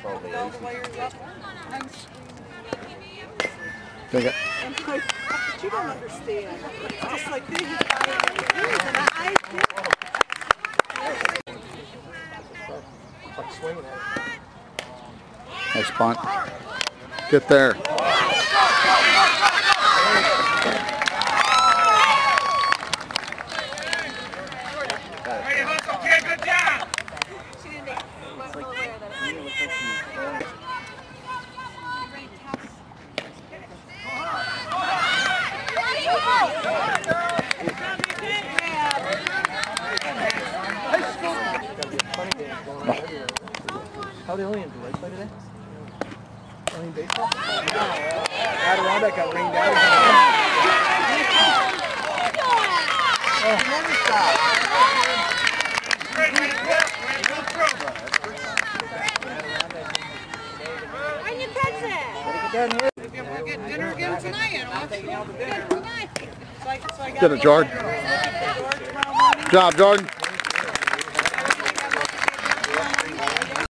Probably easy. wires up. I'm screaming. Take it. And I'm but you don't understand. Just like they have got it in the news, and I did. Like swinging at it. Nice punt. Get there. How the Aliens do they play today? Ilion baseball? Adirondack got rained out. When you catch that? We'll get dinner again tonight. I'll have to go to dinner tonight. So I- so I Get it, Jordan. go to George. Good job, Jordan.